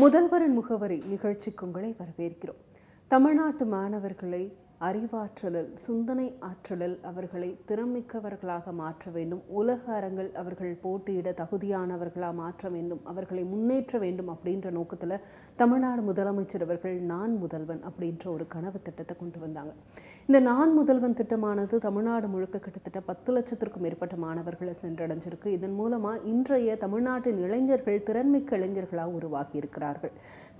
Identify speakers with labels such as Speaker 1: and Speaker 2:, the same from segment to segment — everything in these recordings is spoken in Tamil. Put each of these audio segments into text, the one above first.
Speaker 1: முதல்வரின் முகவரி நிகழ்ச்சிக்கு உங்களை வரவேற்கிறோம். தமிழ்நாட்டு மாணவர்களை அறிவாற்றலில் சிந்தனை ஆற்றலில் அவர்களை திறமிக்கவர்களாக மாற்ற வேண்டும். உலக அரங்கில் அவர்கள் போட்டியிட தகுதியானவர்களாக மாற்ற வேண்டும். அவர்களை முன்னேற்ற வேண்டும் அப்படின்ற நோக்கத்தில் தமிழ்நாடு முதலமைச்சர் அவர்கள் நான் முதல்வன் அப்படின்ற ஒரு கனவு திட்டத்தை கொண்டு வந்தாங்க. இந்த நான் முதல்வன் திட்டமானது தமிழ்நாடு முழுக்க கிட்டத்தட்ட பத்து லட்சத்திற்கும் மேற்பட்ட மாணவர்களை சென்றடைஞ்சிருக்கு. இதன் மூலமாக இன்றைய தமிழ்நாட்டின் இளைஞர்கள் திறன்மிக்க இளைஞர்களாக உருவாகி இருக்கிறார்கள்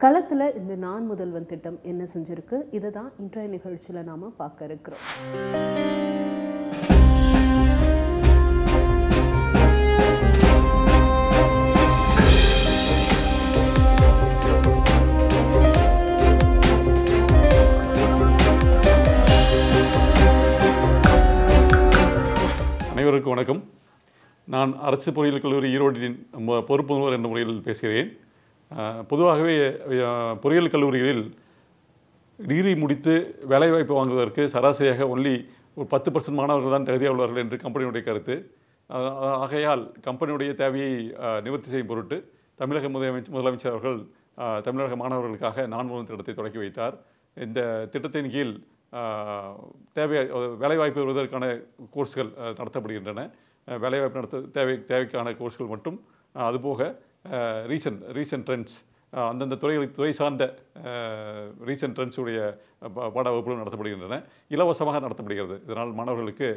Speaker 1: களத்தில் இந்த நான் முதல்வன் திட்டம் என்ன செஞ்சிருக்கு? இதை தான் இன்றைய நிகழ்ச்சியில் நாம் பார்க்க இருக்கிறோம்.
Speaker 2: நான் அரசு பொறியியல் கல்லூரி ஈரோட்டின் பொறுப்பு முதல்வர் என்ற முறையில் பேசுகிறேன். பொதுவாகவே பொறியியல் கல்லூரிகளில் டிகிரி முடித்து வேலைவாய்ப்பு வாங்குவதற்கு சராசரியாக ஒன்லி ஒரு பத்து பர்சன்ட் மாணவர்கள் தான் தகுதியாக உள்ளவர்கள் என்று கம்பெனியுடைய கருத்து. ஆகையால் கம்பெனியுடைய தேவையை நிவர்த்தி செய்யும் பொருட்டு தமிழக முதலமைச்சர் முதலமைச்சர் அவர்கள் தமிழக மாணவர்களுக்காக நான் முதல் திட்டத்தை தொடக்கி வைத்தார். இந்த திட்டத்தின் கீழ் தேவை வேலைவாய்ப்பு பெறுவதற்கான கோர்ஸ்கள் நடத்தப்படுகின்றன. வேலைவாய்ப்பு நடத்த தேவை தேவைக்கான கோர்ஸ்கள் மட்டும். அதுபோக ரீசன்ட் ரீசன்ட் ட்ரெண்ட்ஸ் அந்தந்த துறைகளை துறை சார்ந்த ரீசன்ட் ட்ரெண்ட்ஸுடைய பாட வகுப்புகள் நடத்தப்படுகின்றன. இலவசமாக நடத்தப்படுகிறது. இதனால் மாணவர்களுக்கு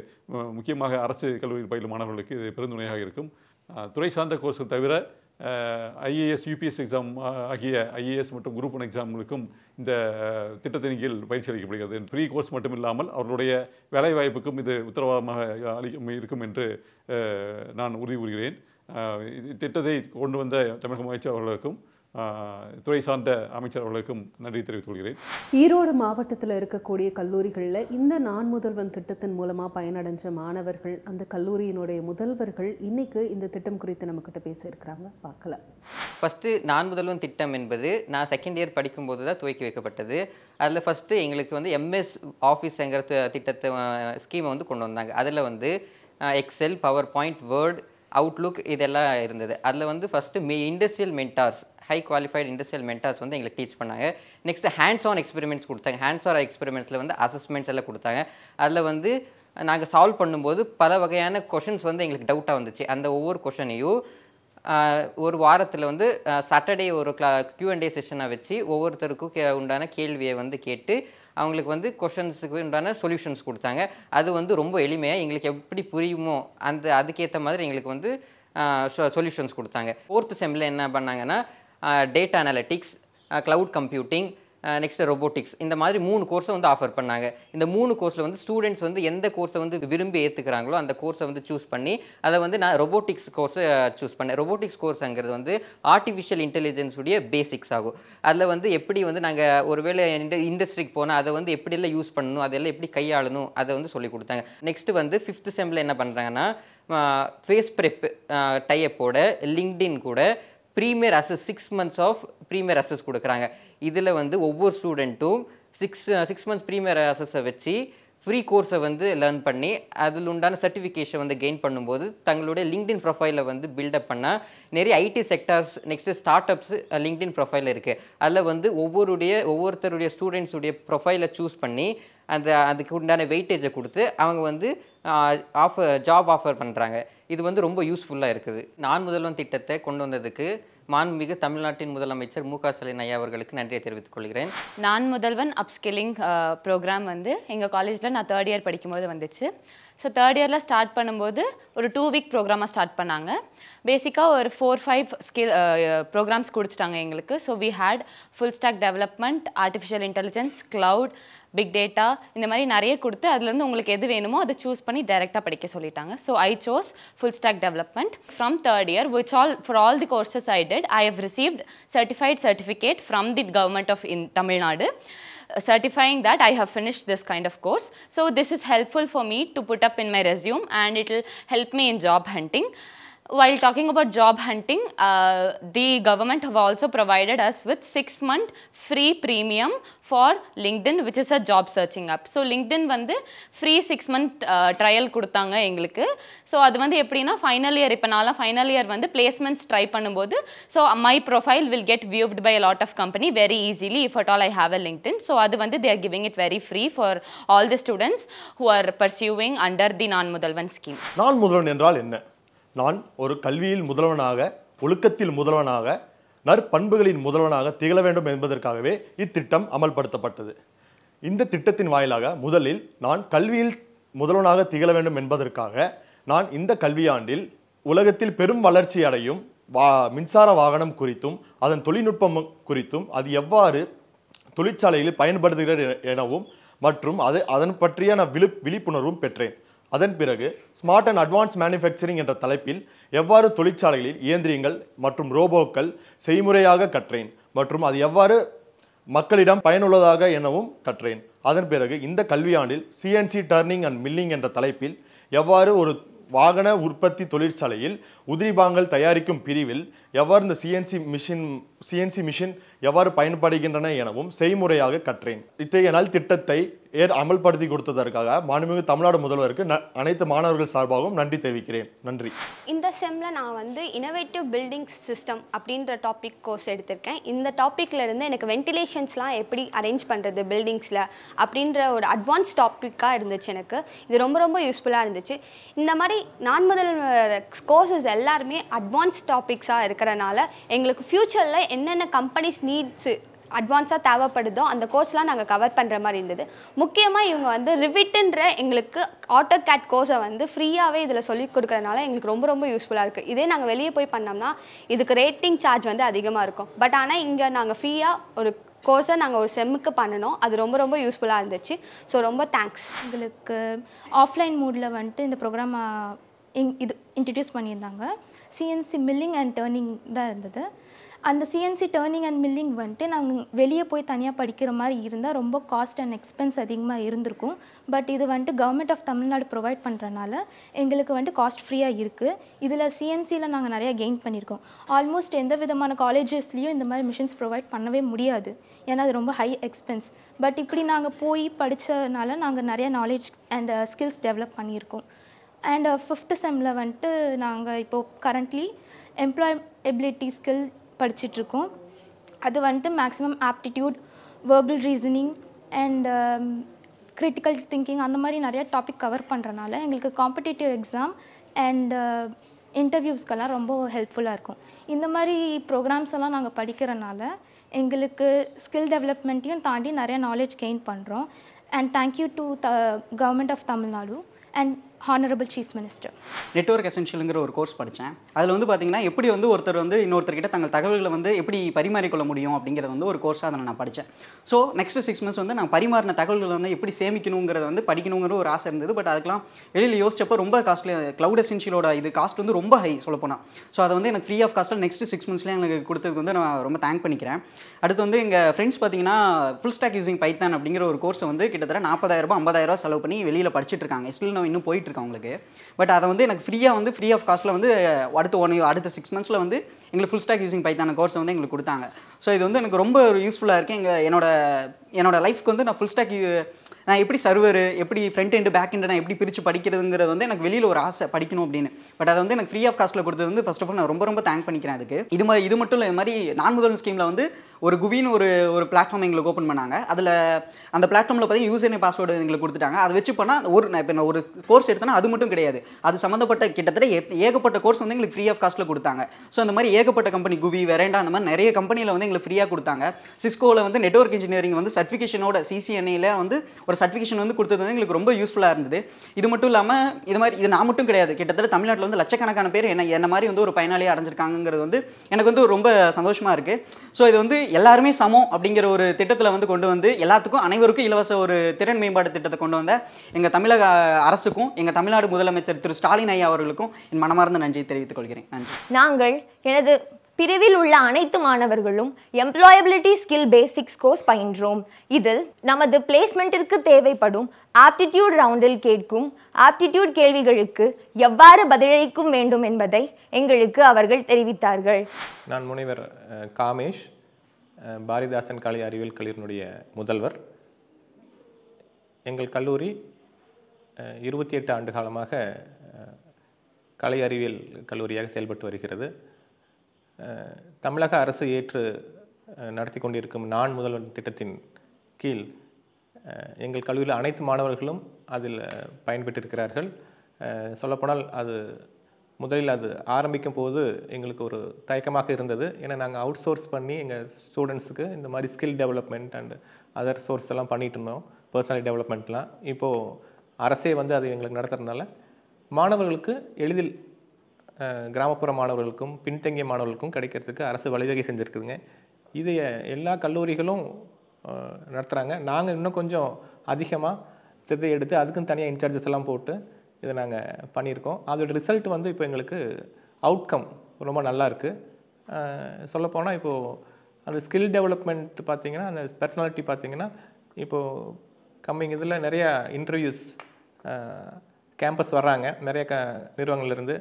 Speaker 2: முக்கியமாக அரசு கல்லூரியில் பயிலும் மாணவர்களுக்கு இது பெருந்துணையாக இருக்கும். துறை சார்ந்த கோர்ஸ்கள் தவிர ஐஏஎஸ் யூபிஎஸ் எக்ஸாம் ஆகிய ஐஏஎஸ் மற்றும் குரூப் ஒன் எக்ஸாம்களுக்கும் இந்த திட்டத்தின் கீழ் பயிற்சி அளிக்கப்படுகிறது. ஃப்ரீ கோர்ஸ் மட்டும் இல்லாமல் அவர்களுடைய வேலைவாய்ப்புக்கும் இது உத்தரவாதமாக அளிக்கும் இருக்கும் என்று நான் உறுதி கூறுகிறேன். இத்திட்டத்தை திட்டத்தை கொண்டு வந்த தமிழக அமைச்சர் அவர்களுக்கும் துறை சார்ந்த அமைச்சர் அவர்களுக்கும் நன்றி தெரிவித்துக் கொள்கிறேன்.
Speaker 1: ஈரோடு மாவட்டத்தில் இருக்கக்கூடிய கல்லூரிகளில் இந்த நான் முதல்வன் திட்டத்தின் மூலமாக பயனடைஞ்ச மாணவர்கள் அந்த கல்லூரியினுடைய முதல்வர்கள் இன்னைக்கு இந்த திட்டம் குறித்து நம்மக்கிட்ட பேசியிருக்கிறாங்க. பார்க்கலாம்.
Speaker 3: ஃபஸ்ட்டு நான் முதல்வன் திட்டம் என்பது நான் செகண்ட் இயர் படிக்கும்போது தான் துவக்கி வைக்கப்பட்டது. அதில் ஃபஸ்ட்டு எங்களுக்கு வந்து எம்எஸ் ஆஃபீஸுங்கிற திட்டத்தை ஸ்கீமை வந்து கொண்டு வந்தாங்க. அதில் வந்து Excel PowerPoint Word Outlook இதெல்லாம் இருந்தது. அதில் வந்து ஃபஸ்ட்டு மே industrial mentors high qualified industrial mentors வந்து எங்களுக்கு டீச் பண்ணாங்க. நெக்ஸ்ட் ஹேண்ட்ஸ் ஆன் எக்ஸ்பெரிமெண்ட்ஸ் கொடுத்தாங்க. ஹேண்ட்ஸ் ஆன் எக்ஸ்பெரிமெண்ட்ஸில் வந்து அசஸ்மெண்ட்ஸ் எல்லாம் கொடுத்தாங்க. அதில் வந்து நாங்கள் சால்வ் பண்ணும்போது பல வகையான கொஷின்ஸ் வந்து எங்களுக்கு டவுட்டாக வந்துச்சு. அந்த ஒவ்வொரு கொஷனையும் ஒரு வாரத்தில் வந்து சாட்டர்டே ஒரு கிளா Q&A செஷனை வச்சு ஒவ்வொருத்தருக்கும் கே உண்டான கேள்வியை வந்து கேட்டு அவங்களுக்கு வந்து கொஷன்ஸுக்கு உண்டான சொல்யூஷன்ஸ் கொடுத்தாங்க. அது வந்து ரொம்ப எளிமையாக எங்களுக்கு எப்படி புரியுமோ அந்த அதுக்கேற்ற மாதிரி எங்களுக்கு வந்து சொல்யூஷன்ஸ் கொடுத்தாங்க. ஃபோர்த்து செம்மில் என்ன பண்ணாங்கன்னா data analytics cloud computing next robotics இந்த மாதிரி மூணு கோர்ஸை வந்து ஆஃபர் பண்ணாங்க. இந்த மூணு கோர்ஸில் வந்து ஸ்டூடெண்ட்ஸ் வந்து எந்த கோர்ஸை வந்து விரும்பி ஏற்றுக்கிறாங்களோ அந்த கோர்ஸை வந்து சூஸ் பண்ணி அதை வந்து நான் ரொபோட்டிக்ஸ் கோர்ஸை சூஸ் பண்ணேன். ரொபோட்டிக்ஸ் கோர்ஸுங்கிறது வந்து ஆர்டிஃபிஷியல் இன்டெலிஜென்ஸுடைய பேசிக்ஸ் ஆகும். அதில் வந்து எப்படி வந்து நாங்கள் ஒருவேளை இந்த இண்டஸ்ட்ரிக்கு போனால் அதை வந்து எப்படியெல்லாம் யூஸ் பண்ணணும் அதெல்லாம் எப்படி கையாளணும் அதை வந்து சொல்லி கொடுத்தாங்க. நெக்ஸ்ட்டு வந்து ஃபிஃப்த் செம்மில் என்ன பண்ணுறாங்கன்னா ஃபேஸ் ப்ரெப் டைப்போட லிங்க்டின் கூட premier access six months of premier access கொடுக்குறாங்க. இதில் வந்து ஒவ்வொரு ஸ்டூடெண்ட்டும் சிக்ஸ் சிக்ஸ் மந்த்ஸ் ப்ரீமியர் அசஸை வச்சு ஃப்ரீ கோர்ஸை வந்து லேர்ன் பண்ணி அதில் உண்டான சர்டிஃபிகேஷன் வந்து கெயின் பண்ணும்போது தங்களுடைய லிங்க்டின் ப்ரொஃபைலை வந்து பில்டப் பண்ணால் நிறைய IT sectors next startups LinkedIn profile இருக்குது அதில் வந்து ஒவ்வொருடைய ஒவ்வொருத்தருடைய ஸ்டூடெண்ட்ஸுடைய ப்ரொஃபைலை சூஸ் பண்ணி அந்த அதுக்கு உண்டான வெயிட்டேஜை கொடுத்து அவங்க வந்து ஆஃபர் ஜாப் ஆஃபர் பண்ணுறாங்க இது வந்து ரொம்ப யூஸ்ஃபுல்லாக இருக்குது. நான் முதல்வன் திட்டத்தை கொண்டு வந்ததுக்கு மாண்புமிகு தமிழ்நாட்டின் முதலமைச்சர் மு க ஸ்டாலின் ஐயா அவர்களுக்கு நன்றியை தெரிவித்துக் கொள்கிறேன்.
Speaker 4: நான் முதல்வன் அப்ஸ்கில்லிங் ப்ரோக்ராம் வந்து எங்கள் காலேஜில் நான் தேர்ட் இயர் படிக்கும்போது வந்துச்சு. ஸோ தேர்ட் இயரில் ஸ்டார்ட் பண்ணும்போது ஒரு டூ வீக் ப்ரோக்ராமாக ஸ்டார்ட் பண்ணாங்க. பேசிக்காக ஒரு ஃபோர் ஃபைவ் ஸ்கில் ப்ரோக்ராம்ஸ் கொடுத்துட்டாங்க எங்களுக்கு. So we had full stack development artificial intelligence cloud big data இந்த மாதிரி நிறைய கொடுத்து அதுலேருந்து உங்களுக்கு எது வேணுமோ அதை சூஸ் பண்ணி டைரெக்டாக படிக்க சொல்லிட்டாங்க. So I chose full stack development from third year which all for all the courses I did I have received certified certificate from the government of in Tamil Nadu Uh, certifying that I have finished this kind of course. So this is helpful for me to put up in my resume and it will help me in job hunting. While talking about job hunting, uh, the government have also provided us with six month free premium for LinkedIn, which is a job searching app. So LinkedIn வந்து free six month uh, trial கொடுத்தாங்க எங்களுக்கு So அது வந்து எப்படின்னா final year இப்போ நான்லாம் ஃபைனல் இயர் வந்து placements try பண்ணும்போது so my profile will get viewed by a lot of company very easily if at all I have a LinkedIn. So அது வந்து they are giving it very free for all the students who are pursuing under the நான் முதல்வன் scheme.
Speaker 5: நான் முதல்வன் என்றால் என்ன நான் ஒரு கல்வியில் முதல்வனாக ஒழுக்கத்தில் முதல்வனாக நற்பண்புகளின் முதல்வனாக திகழ வேண்டும் என்பதற்காகவே இத்திட்டம் அமல்படுத்தப்பட்டது. இந்த திட்டத்தின் வாயிலாக முதலில் நான் கல்வியில் முதல்வனாக திகழ வேண்டும் என்பதற்காக நான் இந்த கல்வியாண்டில் உலகத்தில் பெரும் வளர்ச்சி அடையும் வா மின்சார வாகனம் குறித்தும் அதன் தொழில்நுட்பம் குறித்தும் அது எவ்வாறு தொழிற்சாலையில் பயன்படுத்துகிறது எனவும் மற்றும் அது அதன் பற்றியான விழி விழிப்புணர்வும் பெற்றேன். அதன் பிறகு ஸ்மார்ட் அண்ட் அட்வான்ஸ் மேனுஃபேக்சரிங் என்ற தலைப்பில் எவ்வாறு தொழிற்சாலைகளில் இயந்திரங்கள் மற்றும் ரோபோக்கள் செய்முறையாக கற்றேன் மற்றும் அது எவ்வாறு மக்களிடம் பயனுள்ளதாக எனவும் கற்றேன். அதன் பிறகு இந்த கல்வியாண்டில் சிஎன்சி டர்னிங் அண்ட் மில்லிங் என்ற தலைப்பில் எவ்வாறு ஒரு வாகன உற்பத்தி தொழிற்சாலையில் உதிரிபாங்கள் தயாரிக்கும் பிரிவில் எவ்வாறு இந்த சிஎன்சி மிஷின் சிஎன்சி மிஷின் எவ்வாறு பயன்படுகின்றன எனவும் செய்முறையாக கற்றேன். இத்தகைய நல் திட்டத்தை ஏர் அமல்படுத்தி கொடுத்ததற்காக மாண்புமிகு தமிழ்நாடு முதல்வருக்கு அனைத்து மாணவர்கள் சார்பாகவும் நன்றி தெரிவிக்கிறேன். நன்றி.
Speaker 6: இந்த செம்மில் நான் வந்து இனோவேட்டிவ் பில்டிங் சிஸ்டம் அப்படின்ற டாபிக் கோர்ஸ் எடுத்திருக்கேன். இந்த டாப்பிக்கில் இருந்து எனக்கு வென்டிலேஷன்ஸ்லாம் எப்படி அரேஞ்ச் பண்ணுறது பில்டிங்ஸில் அப்படின்ற ஒரு அட்வான்ஸ் டாப்பிக்காக இருந்துச்சு எனக்கு. இது ரொம்ப ரொம்ப யூஸ்ஃபுல்லாக இருந்துச்சு. இந்த மாதிரி நான் முதல் கோர்சஸ் எல்லாருமே அட்வான்ஸ் டாபிக்ஸாக இருக்கிறனால எங்களுக்கு ஃப்யூச்சரில் என்னென்ன கம்பெனிஸ் நீட்ஸு அட்வான்ஸாக தேவைப்படுதோ அந்த கோர்ஸ்லாம் நாங்கள் கவர் பண்ணுற மாதிரி இருந்தது. முக்கியமாக இவங்க வந்து ரிவிட்டுன்ற எங்களுக்கு ஆட்டோ கேட் கோர்ஸை வந்து ஃப்ரீயாகவே இதில் சொல்லி கொடுக்கறனால எங்களுக்கு ரொம்ப ரொம்ப யூஸ்ஃபுல்லாக இருக்குது இதே நாங்கள் வெளியே போய் பண்ணோம்னா இதுக்கு ரேட்டிங் சார்ஜ் வந்து அதிகமாக இருக்கும். பட் ஆனால் இங்கே நாங்கள் ஃப்ரீயாக ஒரு கோர்ஸை நாங்கள் ஒரு செம்முக்கு பண்ணணும் அது ரொம்ப ரொம்ப யூஸ்ஃபுல்லாக இருந்துச்சு. ஸோ ரொம்ப தேங்க்ஸ்
Speaker 7: எங்களுக்கு ஆஃப்லைன் மூடில் வந்துட்டு இந்த ப்ரோக்ராம் இது இன்ட்ரடியூஸ் பண்ணியிருந்தாங்க. சிஎன்சி மில்லிங் அண்ட் டேர்னிங் தான் இருந்தது. அந்த சிஎன்சி டேர்னிங் அண்ட் மில்லிங் வந்துட்டு நாங்கள் வெளியே போய் தனியாக படிக்கிற மாதிரி இருந்தால் ரொம்ப காஸ்ட் அண்ட் எக்ஸ்பென்ஸ் அதிகமாக இருந்திருக்கும். பட் இது வந்துட்டு கவர்மெண்ட் ஆஃப் தமிழ்நாடு ப்ரொவைட் பண்ணுறனால எங்களுக்கு வந்துட்டு காஸ்ட் ஃப்ரீயாக இருக்குது இதில் சிஎன்சியில் நாங்கள் நிறையா கெயின் பண்ணியிருக்கோம் ஆல்மோஸ்ட் எந்த விதமான காலேஜஸ்லேயும் இந்த மாதிரி மிஷின்ஸ் ப்ரொவைட் பண்ணவே முடியாது. ஏன்னா அது ரொம்ப ஹை எக்ஸ்பென்ஸ் பட் இப்படி நாங்கள் போய் படித்ததுனால நாங்கள் நிறையா நாலேஜ் அண்ட் ஸ்கில்ஸ் டெவலப் பண்ணியிருக்கோம். அண்ட் ஃபிஃப்த்து செம்மில் வந்துட்டு நாங்கள் இப்போது கரண்ட்லி எம்ப்ளாயபிலிட்டி ஸ்கில் படிச்சிட்ருக்கோம். அது வந்துட்டு maximum aptitude verbal reasoning and critical thinking அந்த மாதிரி நிறைய டாபிக் கவர் பண்ணுறனால எங்களுக்கு காம்படிட்டிவ் எக்ஸாம் அண்ட் இன்டர்வியூஸ்க்கெல்லாம் ரொம்ப ஹெல்ப்ஃபுல்லாக இருக்கும். இந்த மாதிரி ப்ரோக்ராம்ஸ் எல்லாம் நாங்கள் படிக்கிறனால எங்களுக்கு ஸ்கில் டெவலப்மெண்ட்டையும் தாண்டி நிறைய நாலேஜ் கெயின் பண்ணுறோம் and thank you to the government of Tamil Nadu and honourable chief minister
Speaker 8: network எசென்ஷியலுங்கிற ஒரு கோர்ஸ் படித்தேன் அதில் வந்து பார்த்தீங்கன்னா எப்படி வந்து ஒருத்தர் வந்து இன்னொருத்தர்கிட்ட தங்கள் தகவல்களை வந்து எப்படி பரிமாறிக்கொள்ள முடியும் அப்படிங்கிறது வந்து ஒரு கோர்ஸாக அதில் நான் படித்தேன் ஸோ நெக்ஸ்ட் சிக்ஸ் மந்த்ஸ் வந்து நான் பரிமாறின தகவல்களை வந்து எப்படி சேமிக்கணுங்கிறத வந்து படிக்கணுங்கிற ஒரு ஆசை இருந்தது. பட் அதுக்கெல்லாம் வெளியில் யோசிச்சப்போ ரொம்ப காஸ்ட்லி க்ளவுட் எசென்ஷியலோட இது காஸ்ட் வந்து ரொம்ப ஹை சொல்லப்போனால் ஸோ அதை வந்து எனக்கு ஃப்ரீ ஆஃப் காஸ்ட்டில் நெக்ஸ்ட் சிக்ஸ் மந்த்ஸ்லேயே எனக்கு கொடுத்ததுக்கு வந்து நான் ரொம்ப தேங்க் பண்ணிக்கிறேன். அடுத்து வந்து எங்கள் ஃப்ரெண்ட்ஸ் பார்த்தீங்கன்னா ஃபுல் ஸ்டாக் யூசிங் பைத்தான் அப்படிங்கிற ஒரு கோர்ஸை வந்து கிட்டத்தட்ட நாற்பதாயிரரூபா ஐம்பதாயிரரூபா செலவு பண்ணி வெளியில் படிச்சிட்டு இருக்காங்க. ஸ்டில் நான் இன்னும் போயிட்டு இருக்கேன் அவங்களுக்கு பட் அதை வந்து எனக்கு ஃப்ரீயாக வந்து ஃப்ரீ ஆஃப் காஸ்ட்டில் வந்து அடுத்த ஒன் அடுத்த சிக்ஸ் மந்த்ஸில் வந்து எங்களுக்கு ஃபுல் ஸ்டாக் யூசிங் பைத்தான கோர்ஸ் வந்து எங்களுக்கு கொடுத்தாங்க. ஸோ இது வந்து எனக்கு ரொம்ப ஒரு யூஸ்ஃபுல்லாக இருக்குது எங்கள் என்னோட என்னோட லைஃப்க்கு வந்து நான் ஃபுல் ஸ்டாக் நான் எப்படி சர்வர் எப்படி ஃப்ரண்ட் எண்டு பேக் எண்டு நான் எப்படி பிரித்து படிக்கிறதுங்கிறது வந்து எனக்கு வெளியில் ஒரு ஆசை படிக்கணும் அப்படின்னு. பட் அதை வந்து எனக்கு ஃப்ரீ ஆஃப் காஸ்ட்டில் கொடுத்தது வந்து ஃபர்ஸ்ட் ஆஃப் ஆல் நான் ரொம்ப ரொம்ப தேங்க் பண்ணிக்கிறேன் அதுக்கு. இது மாதிரி இது மட்டும் இல்லை இது மாதிரி நான் முதல் ஸ்கீமில் வந்து ஒரு குவின்னு ஒரு ஒரு பிளாட்ஃபார்ம் எங்களுக்கு ஓப்பன் பண்ணாங்க. அதில் அந்த பிளாட்ஃபார்மில் பார்த்தீங்கன்னா யூசர் பாஸ்வேர்டு எங்களுக்கு கொடுத்துட்டாங்க. அதை வச்சு பண்ணால் ஒரு நான் இப்போ நான் ஒரு கோர்ஸ் எடுத்தேன்னா அது மட்டும் கிடையாது. அது சம்மந்தப்பட்ட கிட்டத்தட்ட ஏகப்பட்ட கோர்ஸ் வந்து எங்களுக்கு ஃப்ரீ ஆஃப் காஸ்ட்டில் கொடுத்தாங்க. ஸோ அந்த மாதிரி ஏகப்பட்ட கம்பெனி குவி வெரேண்டா அந்த மாதிரி நிறைய கம்பெனியில் வந்து எங்களுக்கு ஃப்ரீயாக கொடுத்தாங்க. சிஸ்கோவில் வந்து நெட்வொர்க் இன்ஜினியரிங் வந்து சர்டிஃபிகேஷனோட சிசிஎன்ஏல வந்து ஒரு சர்டிஃபிகேஷன் வந்து கொடுத்தது வந்து எங்களுக்கு ரொம்ப யூஸ்ஃபுல்லாக இருந்தது. இது மட்டும் இல்லாமல் இது மாதிரி இது நான் மட்டும் கிடையாது. கிட்டத்தட்ட தமிழ்நாட்டில் வந்து லட்சக்கணக்கான பேர் என்ன என்ன மாதிரி வந்து ஒரு பயனாளியாக அடைஞ்சிருக்காங்கிறது வந்து எனக்கு வந்து ரொம்ப சந்தோஷமாக இருக்குது ஸோ இது வந்து எல்லாருமே சமம் அப்படிங்கிற ஒரு திட்டத்தில் வந்து கொண்டு வந்து எல்லாத்துக்கும் அனைவருக்கும் இலவச ஒரு திறன் மேம்பாடு திட்டத்தை கொண்டு வந்த எங்கள் தமிழக அரசுக்கும் எங்கள் தமிழ்நாடு முதலமைச்சர் திரு ஸ்டாலின் ஐயா அவர்களுக்கும் என் மனமார்ந்த நன்றியை தெரிவித்துக் கொள்கிறேன்.
Speaker 9: நாங்கள் எனது பிரிவில் உள்ள அனைத்து மாணவர்களும் எம்ப்ளாயபிலிட்டி ஸ்கில் பேசிக்ஸ் கோர்ஸ் பயின்றோம். இதில் நமது பிளேஸ்மெண்ட்டிற்கு தேவைப்படும் ஆப்டிடியூட் ரவுண்டில் கேட்கும் ஆப்டிடியூட் கேள்விகளுக்கு எவ்வாறு பதிலளிக்கும் வேண்டும் என்பதை எங்களுக்கு அவர்கள் தெரிவித்தார்கள்.
Speaker 10: நான் முனைவர் காமேஷ் பாரதிதாசன் கலை அறிவியல் கல்லூரியினுடைய முதல்வர். எங்கள் கல்லூரி இருபத்தி எட்டு ஆண்டு காலமாக கலை அறிவியல் கல்லூரியாக செயல்பட்டு வருகிறது. தமிழக அரசு ஏற்று நடத்தி கொண்டிருக்கும் நான் முதல்வன் திட்டத்தின் கீழ் எங்கள் கல்லூரியில் அனைத்து மாணவர்களும் அதில் பயன்பெற்றிருக்கிறார்கள். சொல்லப்போனால் அது முதலில் அது ஆரம்பிக்கும் போது எங்களுக்கு ஒரு தயக்கமாக இருந்தது. ஏன்னா நாங்கள் அவுட் சோர்ஸ் பண்ணி எங்கள் ஸ்டூடெண்ட்ஸுக்கு இந்த மாதிரி skill development and other source எல்லாம் பண்ணிகிட்டு இருந்தோம். பர்சனல் டெவலப்மெண்ட்லாம் இப்போது அரசே வந்து அது எங்களுக்கு நடத்துறதுனால மாணவர்களுக்கு எளிதில் கிராமப்புற மாணவர்களுக்கும் பின்தங்கிய மாணவர்களுக்கும் கிடைக்கிறதுக்கு அரசு வழிவகை செஞ்சுருக்குதுங்க. இது எல்லா கல்லூரிகளும் நடத்துகிறாங்க நாங்கள் இன்னும் கொஞ்சம் அதிகமாக சிதை எடுத்து அதுக்கும் தனியாக இன்சார்ஜஸ் எல்லாம் போட்டு இதை நாங்கள் பண்ணியிருக்கோம். அதோட ரிசல்ட் வந்து இப்போ எங்களுக்கு அவுட்கம் ரொம்ப நல்லா இருக்குது சொல்லப்போனால் இப்போது அந்த ஸ்கில் டெவலப்மெண்ட் பார்த்தீங்கன்னா அந்த பர்சனாலிட்டி பார்த்திங்கன்னா இப்போது கம்மிங் இதில் நிறையா இன்டர்வியூஸ் கேம்பஸ் வர்றாங்க. நிறைய க நிறுவனங்கள்லேருந்து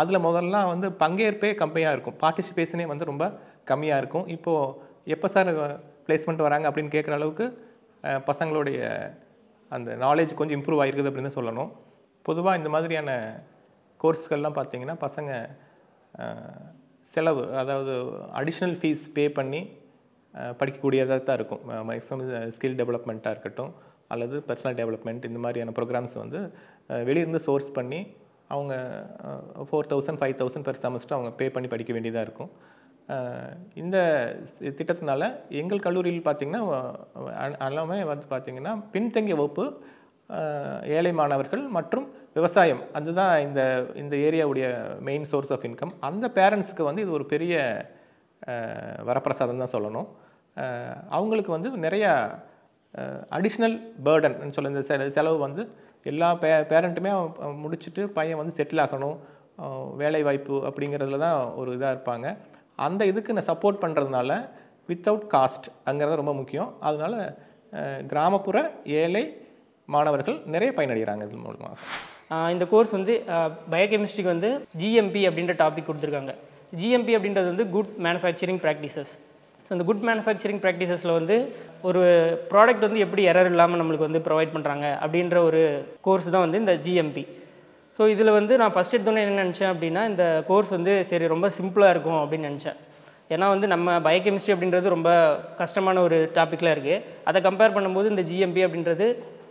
Speaker 10: அதில் முதல்லாம் வந்து பங்கேற்பே கம்மியாக இருக்கும். பார்ட்டிசிபேஷனே வந்து ரொம்ப கம்மியாக இருக்கும். இப்போது எப்போ சார் பிளேஸ்மெண்ட் வராங்க அப்படின்னு கேட்குற அளவுக்கு பசங்களுடைய அந்த நாலேஜ் கொஞ்சம் இம்ப்ரூவ் ஆகிருக்குது அப்படின்னு தான் சொல்லணும். பொதுவாக இந்த மாதிரியான கோர்ஸ்கள்லாம் பார்த்திங்கன்னா பசங்க செலவு அதாவது அடிஷ்னல் ஃபீஸ் பே பண்ணி படிக்கக்கூடியதாக தான் இருக்கும். மேக்ஸிமம் ஸ்கில் டெவலப்மெண்ட்டாக இருக்கட்டும் அல்லது பர்சனல் டெவலப்மெண்ட் இந்த மாதிரியான ப்ரோக்ராம்ஸ் வந்து வெளியிருந்து சோர்ஸ் பண்ணி அவங்க four thousand five thousand per semester அவங்க பே பண்ணி படிக்க வேண்டியதாக இருக்கும். இந்த திட்டத்தினால எங்கள் கல்லூரியில் பார்த்திங்கன்னா எல்லாமே வந்து பார்த்திங்கன்னா பின்தங்கிய வகுப்பு ஏழை மாணவர்கள் மற்றும் விவசாயம். அதுதான் இந்த இந்த ஏரியாவுடைய மெயின் சோர்ஸ் ஆஃப் இன்கம் அந்த பேரண்ட்ஸுக்கு வந்து இது ஒரு பெரிய வரப்பிரசாதம் தான் சொல்லணும். அவங்களுக்கு வந்து நிறையா அடிஷ்னல் பேர்டன் சொல்ல இந்த செ- செலவு வந்து எல்லா பே பேரண்ட்டுமே முடிச்சுட்டு பையன் வந்து செட்டில் ஆகணும். வேலை வாய்ப்பு அப்படிங்கிறதுல தான் ஒரு இதாக இருப்பாங்க. அந்த இதுக்கு நான் சப்போர்ட் பண்ணுறதுனால வித்தவுட் காஸ்ட் அங்கிறது ரொம்ப முக்கியம். அதனால் கிராமப்புற ஏழை மாணவர்கள் நிறைய பயனடைகிறாங்க இது மூலமாக
Speaker 11: இந்த கோர்ஸ் வந்து பயோகெமிஸ்ட்ரிக்கு வந்து ஜிஎம்பி அப்படின்ற டாபிக் கொடுத்துருக்காங்க. ஜிஎம்பி அப்படின்றது வந்து குட் மேனுஃபேக்சரிங் ப்ராக்டிசஸ் ஸோ இந்த குட் மேனுஃபேக்சரிங் ப்ராக்டிசஸில் வந்து ஒரு ப்ராடக்ட் வந்து எப்படி எரர் இல்லாமல் நம்மளுக்கு வந்து ப்ரொவைட் பண்ணுறாங்க அப்படின்ற ஒரு கோர்ஸ் தான் வந்து இந்த ஜிஎம்பி ஸோ இதில் வந்து நான் ஃபஸ்ட் எடுத்தோன்னே என்ன நினச்சேன் அப்படின்னா இந்த கோர்ஸ் வந்து சரி ரொம்ப சிம்பிளாக இருக்கும் அப்படின்னு நினச்சேன். ஏன்னா வந்து நம்ம பயோகெமிஸ்ட்ரி அப்படின்றது ரொம்ப கஷ்டமான ஒரு டாப்பிக்கில் இருக்குது அதை கம்பேர் பண்ணும்போது இந்த ஜிஎம்பி அப்படின்றது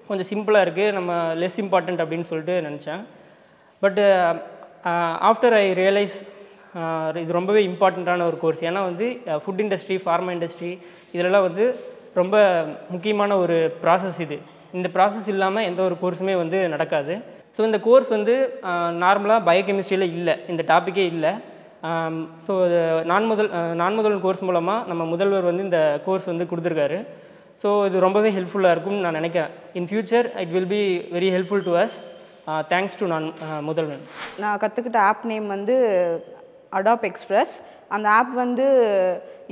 Speaker 11: கொஞ்சம் சிம்பிளாக இருக்குது நம்ம லெஸ் இம்பார்ட்டண்ட் அப்படின்னு சொல்லிட்டு நினச்சேன். பட்டு ஆஃப்டர் ஐ ரியலைஸ் இது ரொம்பவே இம்பார்ட்டண்ட்டான ஒரு கோர்ஸ். ஏன்னா வந்து ஃபுட் இண்டஸ்ட்ரி ஃபார்மா இண்டஸ்ட்ரி இதிலலாம் வந்து ரொம்ப முக்கியமான ஒரு ப்ராசஸ் இது. இந்த ப்ராசஸ் இல்லாமல் எந்த ஒரு கோர்ஸுமே வந்து நடக்காது. ஸோ இந்த கோர்ஸ் வந்து நார்மலாக பயோகெமிஸ்ட்ரியில் இல்லை. இந்த டாப்பிக்கே இல்லை. ஸோ நான் முதல் நான் முதல் கோர்ஸ் மூலமாக நம்ம முதல்வர் வந்து இந்த கோர்ஸ் வந்து கொடுத்துருக்காரு. ஸோ இது ரொம்பவே ஹெல்ப்ஃபுல்லாக இருக்கும்னு நான் நினைக்கிறேன். In future it will be very helpful to us thanks to Naan Mudhalvan
Speaker 12: நான் கற்றுக்கிட்ட ஆப் நேம் வந்து அடாப் எக்ஸ்ப்ரெஸ் அந்த ஆப் வந்து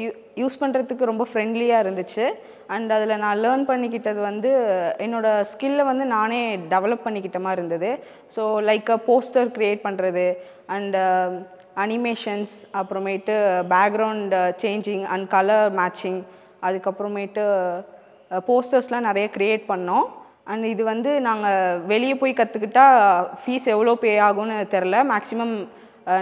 Speaker 12: யூ யூஸ் பண்ணுறதுக்கு ரொம்ப ஃப்ரெண்ட்லியாக இருந்துச்சு. அண்ட் அதில் நான் லேர்ன் பண்ணிக்கிட்டது வந்து என்னோடய ஸ்கில்லை வந்து நானே டெவலப் பண்ணிக்கிட்ட மாதிரி இருந்தது. ஸோ லைக் போஸ்டர் க்ரியேட் பண்ணுறது அண்டு அனிமேஷன்ஸ் அப்புறமேட்டு background changing and colour matching அதுக்கப்புறமேட்டு போஸ்டர்ஸ்லாம் நிறைய க்ரியேட் பண்ணோம். அண்ட் இது வந்து நாங்கள் வெளியே போய் கற்றுக்கிட்டா ஃபீஸ் எவ்வளோ பே ஆகும்னு தெரில மேக்ஸிமம்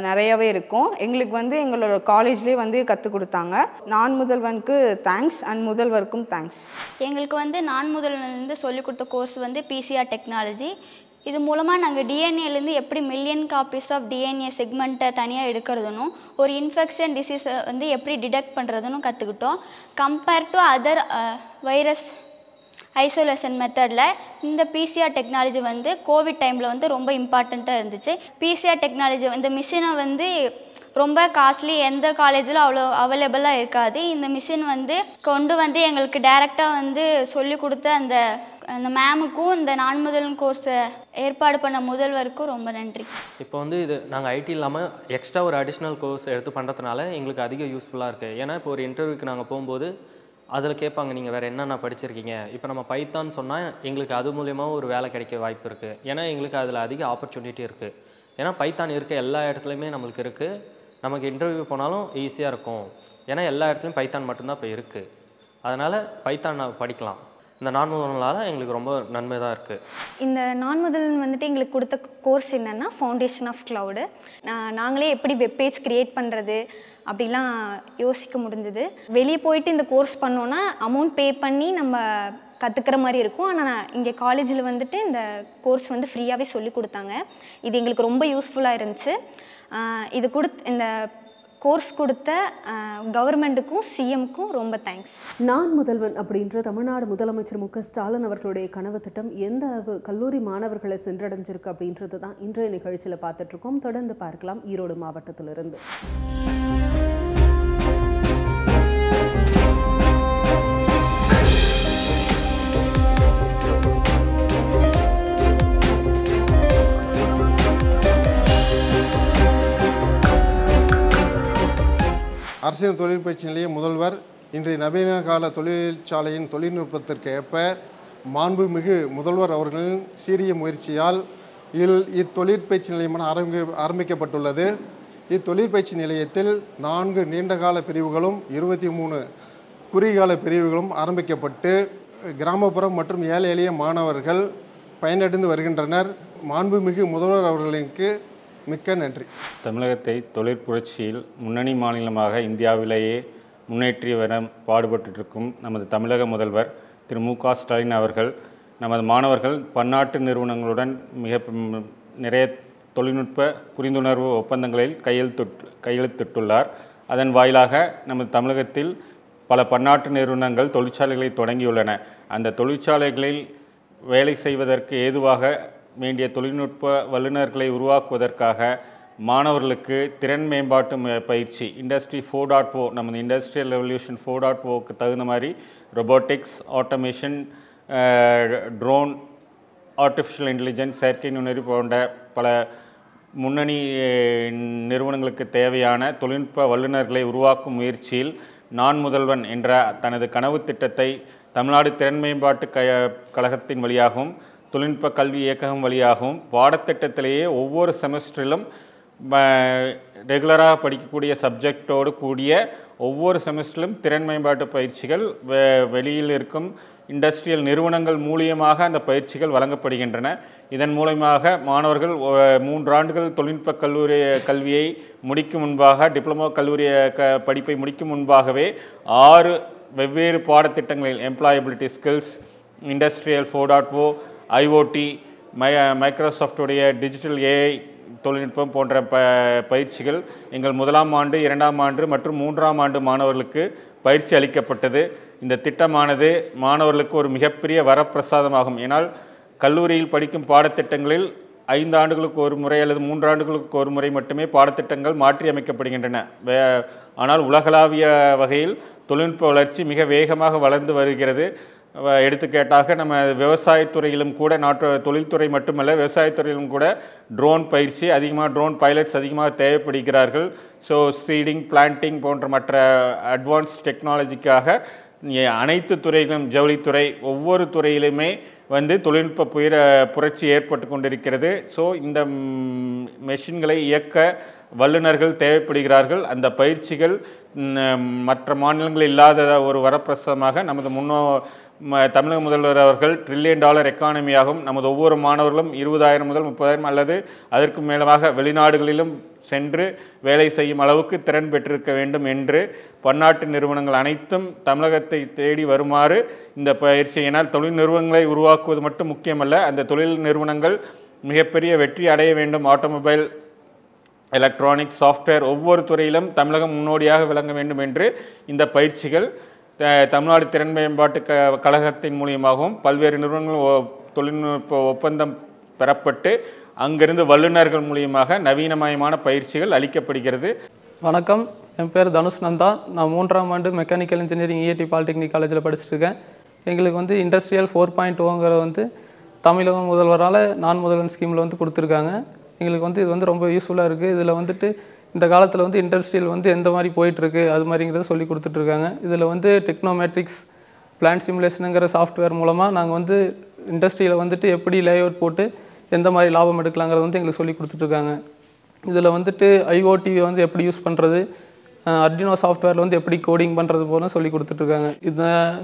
Speaker 12: நிறையவே இருக்கும். எங்களுக்கு வந்து எங்களோட காலேஜ்லேயே வந்து கற்றுக் கொடுத்தாங்க. நான் முதல்வனுக்கு தேங்க்ஸ் அண்ட் முதல்வருக்கும் தேங்க்ஸ்
Speaker 13: எங்களுக்கு வந்து நான் முதல்வன்லேருந்து சொல்லிக் கொடுத்த கோர்ஸ் வந்து பிசிஆர் டெக்னாலஜி இது மூலமாக நாங்கள் டிஎன்ஏலேருந்து எப்படி மில்லியன் காப்பீஸ் ஆஃப் டிஎன்ஏ செக்மெண்ட்டை தனியாக எடுக்கிறதுனும் ஒரு இன்ஃபெக்ஷன் டிசீஸை வந்து எப்படி டிடெக்ட் பண்ணுறதுன்னு கற்றுக்கிட்டோம் compare to other virus isolation மெத்தடில் இந்த பிசிஆர் டெக்னாலஜி வந்து கோவிட் டைமில் வந்து ரொம்ப இம்பார்ட்டண்ட்டாக இருந்துச்சு. பிசிஆர் டெக்னாலஜி இந்த மிஷினை வந்து ரொம்ப காஸ்ட்லி எந்த காலேஜிலும் அவ்வளோ அவைலபிளாக இருக்காது. இந்த மிஷின் வந்து கொண்டு வந்து எங்களுக்கு டைரெக்டாக வந்து சொல்லி கொடுத்த அந்த அந்த மேமுக்கும் இந்த நான் முதல் கோர்ஸை ஏற்பாடு பண்ண முதல்வருக்கும் ரொம்ப நன்றி.
Speaker 14: இப்போ வந்து இது நாங்கள் ஐடி இல்லாமல் எக்ஸ்ட்ரா ஒரு அடிஷ்னல் கோர்ஸ் எடுத்து பண்ணுறதுனால எங்களுக்கு அதிக யூஸ்ஃபுல்லாக இருக்குது ஏன்னா இப்போ ஒரு இன்டர்வியூக்கு நாங்கள் போகும்போது அதில் கேட்பாங்க நீங்கள் வேறு என்னென்ன படிச்சிருக்கீங்க? இப்போ நம்ம பைத்தான் சொன்னால் எங்களுக்கு அது மூலியமாக ஒரு வேலை கிடைக்க வாய்ப்பு இருக்குது ஏன்னா எங்களுக்கு அதில் அதிக ஆப்பர்ச்சுனிட்டி இருக்குது ஏன்னா பைத்தான் இருக்க எல்லா இடத்துலையுமே நம்மளுக்கு இருக்குது நமக்கு இன்டர்வியூ போனாலும் ஈஸியாக இருக்கும். ஏன்னா எல்லா இடத்துலையும் பைத்தான் மட்டும்தான் இப்போ இருக்குது அதனால் பைத்தான் நான் படிக்கலாம். இந்த நான் எங்களுக்கு ரொம்ப நன்மை தான் இருக்குது
Speaker 6: இந்த நான் வந்துட்டு எங்களுக்கு கொடுத்த கோர்ஸ் என்னென்னா ஃபவுண்டேஷன் ஆஃப் க்ளவுடு நாங்களே எப்படி வெப்பேஜ் க்ரியேட் பண்ணுறது அப்படிலாம் யோசிக்க முடிஞ்சது. வெளியே போயிட்டு இந்த கோர்ஸ் பண்ணோன்னா அமௌண்ட் பே பண்ணி நம்ம கற்றுக்கிற மாதிரி இருக்கும். ஆனால் இங்கே காலேஜில் வந்துட்டு இந்த கோர்ஸ் வந்து ஃப்ரீயாகவே சொல்லி கொடுத்தாங்க. இது எங்களுக்கு ரொம்ப யூஸ்ஃபுல்லாக இருந்துச்சு. இது கொடுத்து இந்த கோர்ஸ் கொடுத்த கவர்மெண்ட்டுக்கும் சிஎம்க்கும் ரொம்ப தேங்க்ஸ்
Speaker 1: நான் முதல்வன் அப்படின்ற தமிழ்நாடு முதலமைச்சர் மு ஸ்டாலின் அவர்களுடைய கனவு திட்டம் எந்த அளவு கல்லூரி மாணவர்களை சென்றடைஞ்சிருக்கு அப்படின்றது தான் இன்றைய நிகழ்ச்சியில் பார்த்துட்ருக்கோம் தொடர்ந்து பார்க்கலாம். ஈரோடு மாவட்டத்திலிருந்து.
Speaker 15: அரசியல் தொழிற்பயிற்சி நிலைய முதல்வர் இன்றைய நவீன கால தொழிற்சாலையின் தொழில்நுட்பத்திற்கு ஏற்ப மாண்புமிகு முதல்வர் அவர்களின் சீரிய முயற்சியால் இல் இத்தொழிற்பயிற்சி நிலையமான ஆரம்பி ஆரம்பிக்கப்பட்டுள்ளது. இத்தொழிற்பயிற்சி நிலையத்தில் நான்கு நீண்டகால பிரிவுகளும் இருபத்தி மூணு குறுகால பிரிவுகளும் ஆரம்பிக்கப்பட்டு கிராமப்புறம் மற்றும் ஏழை எளிய மாணவர்கள் பயனடைந்து வருகின்றனர். மாண்புமிகு முதல்வர் அவர்களுக்கு மிக்க நன்றி.
Speaker 16: தமிழகத்தை தொழிற்புரட்சியில் முன்னணி மாநிலமாக இந்தியாவிலேயே முன்னேற்றி வர பாடுபட்டிருக்கும் நமது தமிழக முதல்வர் திரு மு க ஸ்டாலின் அவர்கள் நமது மாணவர்கள் பன்னாட்டு நிறுவனங்களுடன் மிக நிறைய தொழில்நுட்ப புரிந்துணர்வு ஒப்பந்தங்களில் கையெழுத்து கையெழுத்திட்டுள்ளார். அதன் வாயிலாக நமது தமிழகத்தில் பல பன்னாட்டு நிறுவனங்கள் தொழிற்சாலைகளை தொடங்கியுள்ளன. அந்த தொழிற்சாலைகளில் வேலை செய்வதற்கு ஏதுவாக வேண்டிய தொழில்நுட்ப வல்லுநர்களை உருவாக்குவதற்காக மாணவர்களுக்கு திறன் மேம்பாட்டு பயிற்சி இண்டஸ்ட்ரி ஃபோர் டாட் ஓ நமது இண்டஸ்ட்ரியல் ரெவல்யூஷன் ஃபோர் டாட் ஓக்கு தகுந்த மாதிரி robotics automation drone artificial intelligence செயற்கை நுண்ணறிவு போன்ற பல முன்னணி நிறுவனங்களுக்கு தேவையான தொழில்நுட்ப வல்லுநர்களை உருவாக்கும் முயற்சியில் நான் முதல்வன் என்ற தனது கனவு திட்டத்தை தமிழ்நாடு திறன் மேம்பாட்டு க கழகத்தின் வழியாகவும் தொழில்நுட்ப கல்வி இயக்ககம் வழியாகவும் பாடத்திட்டத்திலேயே ஒவ்வொரு செமஸ்டரிலும் ரெகுலராக படிக்கக்கூடிய சப்ஜெக்டோடு கூடிய ஒவ்வொரு செமஸ்டரிலும் திறன் மேம்பாட்டு பயிற்சிகள் வெ வெளியில் இருக்கும் இண்டஸ்ட்ரியல் நிறுவனங்கள் மூலியமாக அந்த பயிற்சிகள் வழங்கப்படுகின்றன. இதன் மூலமாக மாணவர்கள் மூன்று ஆண்டுகள் தொழில்நுட்ப கல்லூரி கல்வியை முடிக்கும் முன்பாக டிப்ளமோ கல்லூரி க படிப்பை முடிக்கும் முன்பாகவே ஆறு வெவ்வேறு பாடத்திட்டங்களில் employability skills industrial four dot O IoT my மைக்ரோசாஃப்டுடைய டிஜிட்டல் ஏஐ தொழில்நுட்பம் போன்ற ப பயிற்சிகள் எங்கள் முதலாம் ஆண்டு இரண்டாம் ஆண்டு மற்றும் மூன்றாம் ஆண்டு மாணவர்களுக்கு பயிற்சி அளிக்கப்பட்டது. இந்த திட்டமானது மாணவர்களுக்கு ஒரு மிகப்பெரிய வரப்பிரசாதமாகும். ஏனால் கல்லூரியில் படிக்கும் பாடத்திட்டங்களில் ஐந்து ஆண்டுகளுக்கு ஒரு முறை அல்லது மூன்று ஆண்டுகளுக்கு ஒரு முறை மட்டுமே பாடத்திட்டங்கள் மாற்றி அமைக்கப்படுகின்றன. வே ஆனால் உலகளாவிய வகையில் தொழில்நுட்ப வளர்ச்சி மிக வேகமாக வளர்ந்து வருகிறது. எடுத்துக்கேட்டாக நம்ம விவசாயத்துறையிலும் கூட நாட்டு தொழில்துறை மட்டுமல்ல விவசாயத்துறையிலும் கூட ட்ரோன் பயிற்சி அதிகமாக ட்ரோன் பைலட்ஸ் அதிகமாக தேவைப்படுகிறார்கள். ஸோ சீடிங் பிளான்டிங் போன்ற மற்ற அட்வான்ஸ் டெக்னாலஜிக்காக அனைத்து துறைகளும் ஜவுளித்துறை ஒவ்வொரு துறையிலுமே வந்து தொழில்நுட்ப புயர புரட்சி ஏற்பட்டு கொண்டிருக்கிறது. ஸோ இந்த மெஷின்களை இயக்க வல்லுநர்கள் தேவைப்படுகிறார்கள். அந்த பயிற்சிகள் மற்ற மாநிலங்கள் இல்லாத ஒரு வரப்பிரசமாக நமது முன்னோ தமிழக முதல்வர் அவர்கள் ட்ரில்லியன் டாலர் எக்கானமியாகும் நமது ஒவ்வொரு மாணவர்களும் இருபதாயிரம் முதல் முப்பதாயிரம் அல்லது அதற்கு மேலமாக வெளிநாடுகளிலும் சென்று வேலை செய்யும் அளவுக்கு திறன் பெற்றிருக்க வேண்டும் என்று பன்னாட்டு நிறுவனங்கள் அனைத்தும் தமிழகத்தை தேடி வருமாறு இந்த பயிற்சியினால் தொழில் நிறுவனங்களை உருவாக்குவது மட்டும் முக்கியமல்ல. அந்த தொழில் நிறுவனங்கள் மிகப்பெரிய வெற்றி அடைய வேண்டும். ஆட்டோமொபைல் எலக்ட்ரானிக்ஸ் சாஃப்ட்வேர் ஒவ்வொரு துறையிலும் தமிழகம் முன்னோடியாக விளங்க வேண்டும் என்று இந்த பயிற்சிகள் தமிழ்நாடு திறன் மேம்பாட்டு க கழகத்தின் மூலியமாகவும் பல்வேறு நிறுவனங்கள் ஒ- தொழில்நுட்ப ஒப்பந்தம் பெறப்பட்டு அங்கிருந்து வல்லுநர்கள் மூலியமாக நவீனமயமான பயிற்சிகள் அளிக்கப்படுகிறது.
Speaker 17: வணக்கம். என் பேர் தனுஷ் நந்தா. நான் மூன்றாம் ஆண்டு மெக்கானிக்கல் இன்ஜினியரிங் இஏடி பாலிடெக்னிக் காலேஜில் படிச்சுட்டு இருக்கேன் எங்களுக்கு வந்து இண்டஸ்ட்ரியல் ஃபோர் பாயிண்ட் ஓங்கிறத வந்து தமிழக முதல்வரால் நான் முதல்வன் ஸ்கீமில் வந்து கொடுத்துருக்காங்க. எங்களுக்கு வந்து இது வந்து ரொம்ப யூஸ்ஃபுல்லாக இருக்குது இதில் வந்துட்டு இந்த காலத்தில் வந்து இண்டஸ்ட்ரியல் வந்து எந்த மாதிரி போயிட்டுருக்கு அது மாதிரிங்கிறத சொல்லி கொடுத்துட்ருக்காங்க. இதில் வந்து டெக்னோமேட்ரிக்ஸ் பிளான் சிமுலேஷனுங்கிற சாஃப்ட்வேர் மூலமாக நாங்கள் வந்து இண்டஸ்ட்ரியில் வந்துட்டு எப்படி லேஅவுட் போட்டு எந்த மாதிரி லாபம் எடுக்கலாங்கிறத வந்து எங்களுக்கு சொல்லி கொடுத்துட்ருக்காங்க. இதில் வந்துட்டு ஐஓடி வந்து எப்படி யூஸ் பண்ணுறது அர்டினோ சாஃப்ட்வேரில் வந்து எப்படி கோடிங் பண்ணுறது போல சொல்லி கொடுத்துட்ருக்காங்க இந்த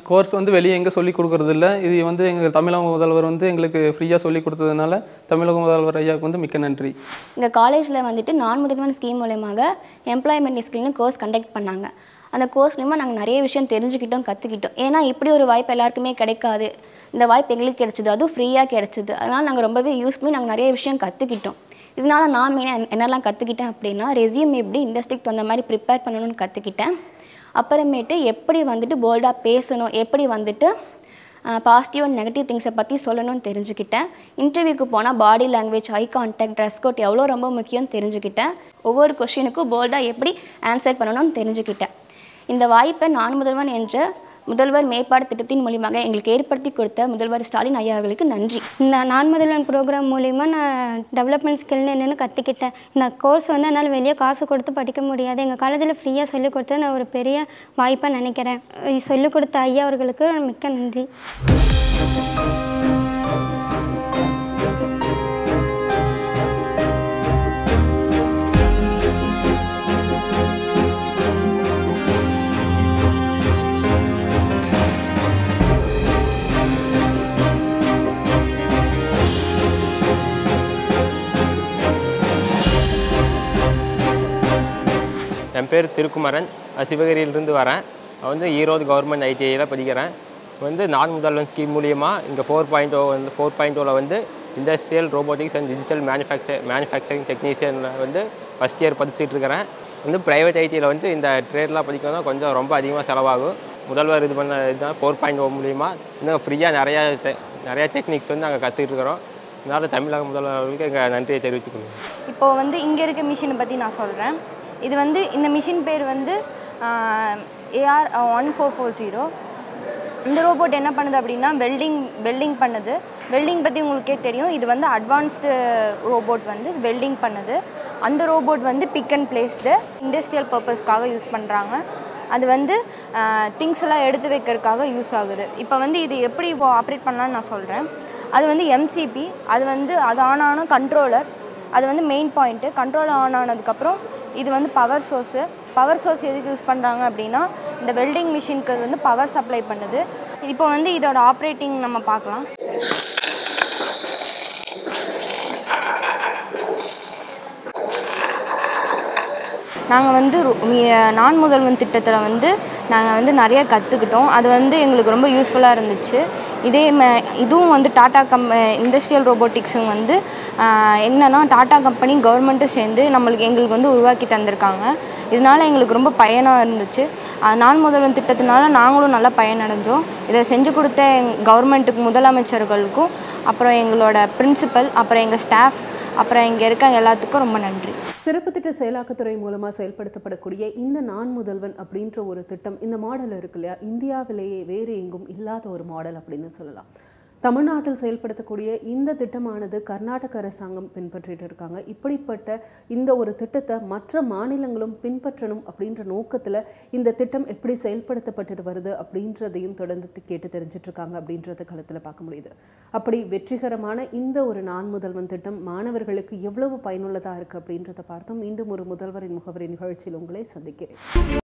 Speaker 17: கோர்ஸ் வந்து வெளியே எங்கே சொல்லி கொடுக்கறது இல்லை. இது வந்து எங்கள் தமிழக முதல்வர் வந்து எங்களுக்கு ஃப்ரீயாக சொல்லி கொடுத்ததுனால தமிழக முதல்வர் ஐயாவுக்கு வந்து மிக்க நன்றி.
Speaker 18: எங்கள் காலேஜில் வந்துட்டு நான் முதல்வன் ஸ்கீம் மூலயமாக எம்ப்ளாய்மெண்ட் ஸ்கில்னு கோர்ஸ் கண்டக்ட் பண்ணாங்க. அந்த கோர்ஸ் மூலிமா நாங்கள் நிறைய விஷயம் தெரிஞ்சுக்கிட்டோம் கற்றுக்கிட்டோம் ஏன்னா இப்படி ஒரு வாய்ப்பு எல்லாருக்குமே கிடைக்காது. இந்த வாய்ப்பு எங்களுக்கு கிடைச்சிது அதுவும் ஃப்ரீயாக கிடைச்சிது. அதனால் நாங்கள் ரொம்பவே யூஸ் பண்ணி நாங்கள் நிறைய விஷயம் கற்றுக்கிட்டோம் இதனால நான் மெயினாக என்னெல்லாம் கற்றுக்கிட்டேன் அப்படின்னா ரெசியூம் எப்படி இண்டஸ்ட்ரிக்கு தகுந்த மாதிரி ப்ரிப்பேர் பண்ணணும்னு கற்றுக்கிட்டேன் அப்புறமேட்டு எப்படி வந்துட்டு போல்டாக பேசணும் எப்படி வந்துட்டு பாசிட்டிவ் அண்ட் நெகட்டிவ் திங்ஸை பற்றி சொல்லணும்னு தெரிஞ்சுக்கிட்டேன். இன்டர்வியூக்கு போனால் body language eye contact dress code எவ்வளோ ரொம்ப முக்கியம்னு தெரிஞ்சுக்கிட்டேன். ஒவ்வொரு கொஷினுக்கும் போல்டாக எப்படி ஆன்சர் பண்ணணும்னு தெரிஞ்சுக்கிட்டேன். இந்த வாய்ப்பை நான் முதல்வன் என்ற முதல்வர் மேம்பாடு திட்டத்தின் மூலியமாக எங்களுக்கு ஏற்படுத்தி கொடுத்த முதல்வர் ஸ்டாலின் ஐயா அவர்களுக்கு நன்றி.
Speaker 19: இந்த நான் முதல்வன் ப்ரோக்ராம் மூலிமா நான் டெவலப்மெண்ட் ஸ்கில்னு என்னென்னு கற்றுக்கிட்டேன் இந்த கோர்ஸ் வந்து என்னால் வெளியே காசு கொடுத்து படிக்க முடியாது. எங்கள் காலேஜில் ஃப்ரீயாக சொல்லிக் கொடுத்தது நான் ஒரு பெரிய வாய்ப்பாக நினைக்கிறேன். சொல்லிக் கொடுத்த ஐயா அவர்களுக்கு மிக்க நன்றி.
Speaker 20: என் பேர் திருக்குமரன். சிவகிரியிலிருந்து வரேன். வந்து ஈரோடு கவர்மெண்ட் ஐடிஐயில் படிக்கிறேன். வந்து நான் முதல்வன் ஸ்கீம் மூலியமாக இங்கே ஃபோர் பாயிண்ட் ஓ oh வந்து ஃபோர் பாயிண்ட் ஓவில் வந்து industrial robotics and digital manufacture manufacturing டெக்னீஷியனில் வந்து ஃபஸ்ட் இயர் படிச்சுட்டு இருக்கிறேன். வந்து ப்ரைவேட் ஐடியில் வந்து இந்த ட்ரேட்லாம் படிக்கணும் கொஞ்சம் ரொம்ப அதிகமாக செலவாகும். முதல்வர் இது பண்ண இதுதான் ஃபோர் பாயிண்ட் ஓ மூலிமா இன்னும் ஃப்ரீயாக நிறையா டெ- நிறையா டெக்னிக்ஸ் வந்து நாங்கள் கற்றுக்கிட்டு இருக்கிறோம். அதனால் தமிழக முதல்வர்களுக்கு எங்கள் நன்றியை தெரிவித்துக்கணும்
Speaker 21: இப்போ வந்து இங்கே இருக்க மிஷினை பற்றி நான் சொல்கிறேன் இது வந்து இந்த மிஷின் பேர் வந்து AR one four four zero. இந்த ரோபோட் என்ன பண்ணுது அப்படின்னா வெல்டிங் வெல்டிங் பண்ணுது. வெல்டிங் பற்றி உங்களுக்கே தெரியும். இது வந்து அட்வான்ஸ்டு ரோபோட் வந்து வெல்டிங் பண்ணுது. அந்த ரோபோட் வந்து பிக் அண்ட் பிளேஸ்டு இண்டஸ்ட்ரியல் பர்பஸ்க்காக யூஸ் பண்ணுறாங்க அது வந்து திங்ஸ் எல்லாம் எடுத்து வைக்கிறதுக்காக யூஸ் ஆகுது. இப்போ வந்து இது எப்படி இப்போ ஆப்ரேட் பண்ணலான்னு நான் சொல்கிறேன் அது வந்து எம்சிபி அது வந்து அது ஆன் ஆன கண்ட்ரோலர் அது வந்து மெயின் பாயிண்ட்டு கண்ட்ரோல் ஆன் ஆனதுக்கப்புறம் இது வந்து பவர் சோர்ஸு பவர் சோர்ஸ் எதுக்கு யூஸ் பண்ணுறாங்க அப்படின்னா இந்த வெல்டிங் மிஷினுக்கு அது வந்து பவர் சப்ளை பண்ணுது. இப்போ வந்து இதோட ஆப்ரேட்டிங் நம்ம பார்க்கலாம். நாங்கள் வந்து ரொ- நான் முதல்வன் திட்டத்தில் வந்து நாங்கள் வந்து நிறைய கற்றுக்கிட்டோம் அது வந்து எங்களுக்கு ரொம்ப யூஸ்ஃபுல்லாக இருந்துச்சு. இதே ம இதுவும் வந்து டாடா கம் இண்டஸ்ட்ரியல் ரோபோட்டிக்ஸும் வந்து என்னென்னா என்னன்னா டாடா கம்பெனி கவர்மெண்ட்டும் சேர்ந்து நம்மளுக்கு எங்களுக்கு வந்து உருவாக்கி தந்திருக்காங்க. இதனால் எங்களுக்கு ரொம்ப பயனாக இருந்துச்சு. நான் முதல்வன் திட்டத்தினால நாங்களும் நல்லா பயனடைஞ்சோம். இதை செஞ்சு கொடுத்த கவர்மெண்ட்டுக்கு முதலமைச்சர்களுக்கும் அப்புறம் எங்களோட பிரின்சிபல் அப்புறம் எங்கள் ஸ்டாஃப் அப்புறம் இங்கே இருக்க எல்லாத்துக்கும் ரொம்ப நன்றி.
Speaker 1: சிறப்பு திட்ட செயலாக்கத்துறை மூலமாக செயல்படுத்தப்படக்கூடிய இந்த நான் முதல்வன் அப்படின்ற ஒரு திட்டம் இந்த மாடல் இருக்கு இல்லையா? இந்தியாவிலேயே வேறு எங்கும் இல்லாத ஒரு மாடல் அப்படின்னு சொல்லலாம். தமிழ்நாட்டில் செயல்படுத்தக்கூடிய இந்த திட்டமானது கர்நாடக அரசாங்கம் பின்பற்றிட்டு இருக்காங்க. இப்படிப்பட்ட இந்த ஒரு திட்டத்தை மற்ற மாநிலங்களும் பின்பற்றணும் அப்படின்ற நோக்கத்தில் இந்த திட்டம் எப்படி செயல்படுத்தப்பட்டு வருது அப்படின்றதையும் தொடர்ந்து கேட்டு தெரிஞ்சிட்டு இருக்காங்க அப்படின்றத களத்தில் பார்க்க முடியுது. அப்படி வெற்றிகரமான இந்த ஒரு நான் முதல்வன் திட்டம் மாணவர்களுக்கு எவ்வளவு பயனுள்ளதாக இருக்குது அப்படின்றத பார்த்தோம். மீண்டும் ஒரு முதல்வரின் முகவரி நிகழ்ச்சியில் உங்களை சந்திக்கிறேன்.